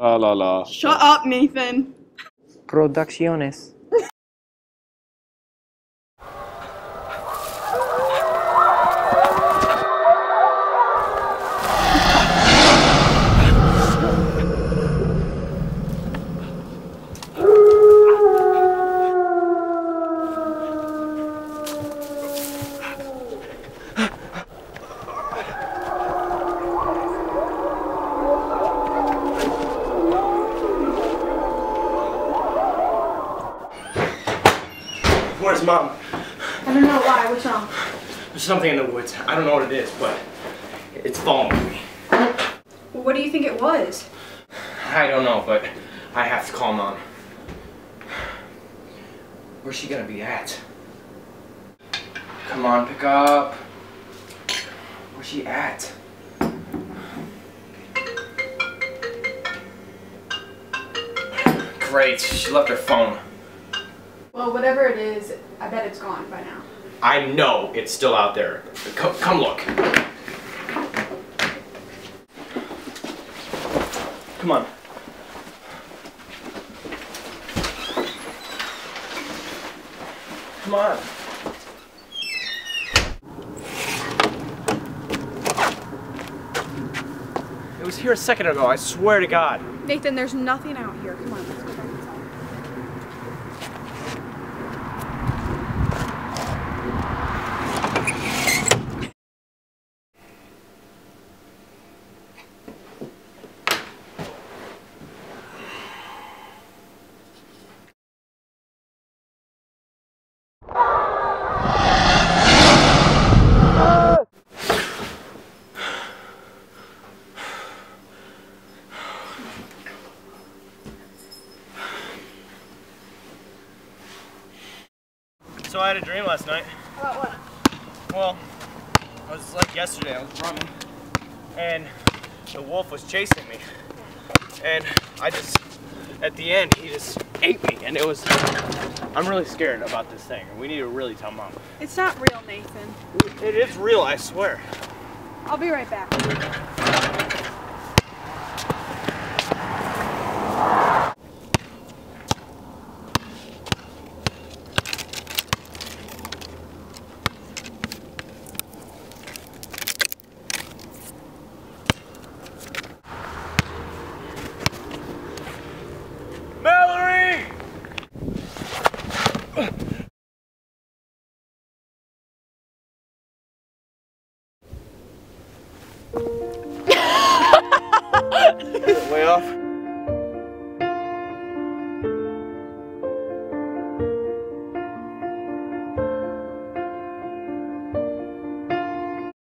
La la la. Shut up, Nathan. Producciones. Where's mom? I don't know why. What's wrong? There's something in the woods. I don't know what it is, but it's following me. What do you think it was? I don't know, but I have to call mom. Where's she gonna be at? Come on, pick up. Where's she at? Great, she left her phone. Well, whatever it is, I bet it's gone by now. I know it's still out there. Come, come look. Come on. Come on. It was here a second ago, I swear to God. Nathan, there's nothing out here. Come on, So I had a dream last night. About what? Well, it was like yesterday. I was running, and the wolf was chasing me, and I just, at the end, he just ate me, and it was. I'm really scared about this thing. and We need to really tell mom. It's not real, Nathan. It is real, I swear. I'll be right back. Ugh.